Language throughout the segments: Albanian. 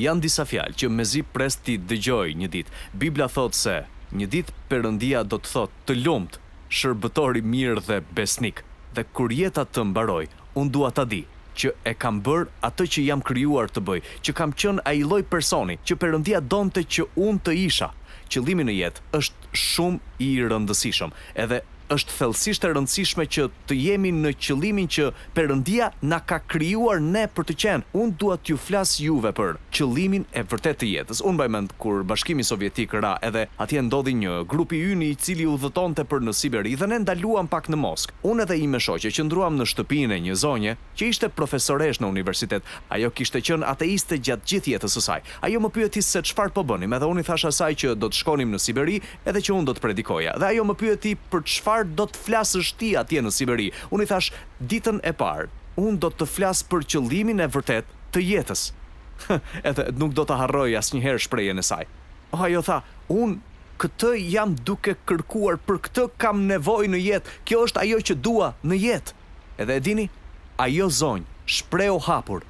Janë disa fjalë që mezi pres t'i dëgjoj një ditë. Bibla thotë se një ditë Perëndia do të thotë të lumtë, shërbëtor i mirë dhe besnik. Dhe kur jeta të mbarojë, unë dua ta di që e kam bërë atë që jam krijuar të bëj, që kam qenë ai lloj personi që Perëndia donte që unë të isha. Qëllimi në jetë është shumë i rëndësishëm, edhe është thellësisht e rëndësishme që të jemi në qëllimin që Perëndia na ka krijuar ne për të qenë. Unë dua t'ju flas juve për qëllimin e vërtetë të jetës. Unë mbaj mend kur Bashkimi Sovjetik ra edhe atje ndodhi një grup i yni i cili udhëtonte për në Siberi dhe ne ndaluam pak në Moskë. Unë edhe ime shoqe qëndruam në shtëpinë e një zonje që ishte profesoreshë në universitet. Ajo kishte qenë ateiste gjatë gjithë jetës së saj. Ajo më pyeti se çfarë po bënim edhe unë i thashë asaj që do të shkonim në Siberi Edhe që unë do të predikoja. Dhe ajo më pyeti për çfarë do të flasësh ti atje në Siberi. Unë i thashë, Ditën e parë, unë do të flas për qëllimin e vërtetë të jetës. Edhe nuk do ta harroj asnjëherë shprehjen e saj. Oh, ajo tha, Unë këtë jam duke kërkuar, për këtë kam nevojë në jetë, kjo është ajo që dua në jetë. Edhe e dini, ajo zonjë shprehu hapur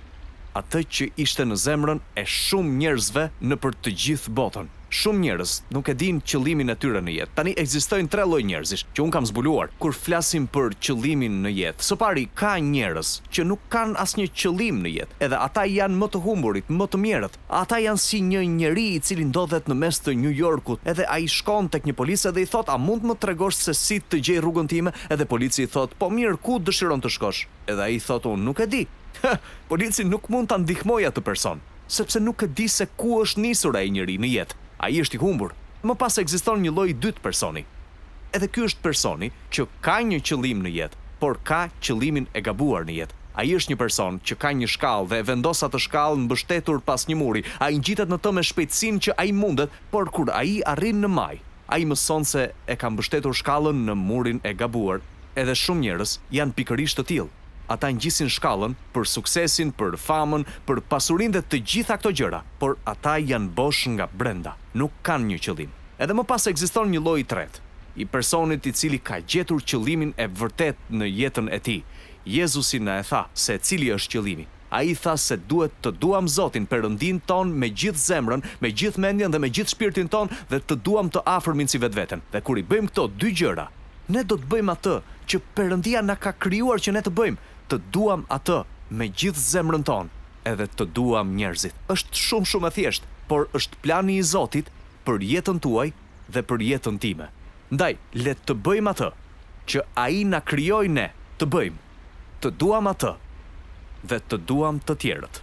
atë që ishte në zemrën e shumë njerëzve nëpër të gjithë botën. Shumë njerëz nuk e dinë qëllimin e tyre në jetë. Tani ekzistojnë tre lloj njerëzish, që unë kam zbuluar, kur flasim për qëllimin në jetë. Së pari, ka njerëz që nuk kanë asnjë qëllim në jetë. Edhe ata janë më të humburit, më të mjerët. Ata janë si një njeri i cili ndodhet në mes të Nju Jorkut edhe ai shkon tek një polic edhe i thotë a mund t'më tregosh se si të gjej rrugën time edhe polici i thotë po mirë ku dëshiron të shkosh edhe ai thotë unë nuk e di polici nuk mund ta ndihmojë atë person sepse nuk e di se ku është nisur ai njeri në jetë ai është i humbur më pas ekziston një lloj i dytë personi Edhe ky është personi që ka një qëllim në jetë, por ka qëllimin e gabuar në jetë. Ai është një person që ka një shkallë dhe e vendos atë shkallë mbështetur pas një muri. Ai ngjitet në të me shpejtësinë që ai mundet, por kur ai arrin në majë, ai mëson se e ka mbështetur shkallën në murin e gabuar. Edhe shumë njerëz janë pikërisht të tillë. Ata ngjisin shkallën për suksesin, për famën, për pasurinë dhe të gjitha këto gjëra, por ata janë bosh nga brenda, nuk kanë një qëllim. Edhe më pas ekziston një lloj i tretë, i personit i cili ka gjetur qëllimin e vërtetë në jetën e tij. Jezusi na e tha se cili është qëllimi. Ai tha se duhet të duam Zotin, Perëndinë tonë me gjithë zemrën, me gjithë mendjen dhe me gjithë shpirtin tonë dhe të duam të afërmin si vetveten. Dhe kur i bëjmë këto dy gjëra, ne do të bëjmë atë që Perëndia na ka krijuar që ne të bëjmë, të duam Atë me gjithë zemrën tonë edhe të duam njerëzit. Është shumë shumë e thjeshtë, por është plani i Zotit për jetën tuaj dhe për jetën time. Ndaj, le të bëjmë atë që Ai na krijoi ne të bëjmë, të duam Atë dhe të duam të tjerët.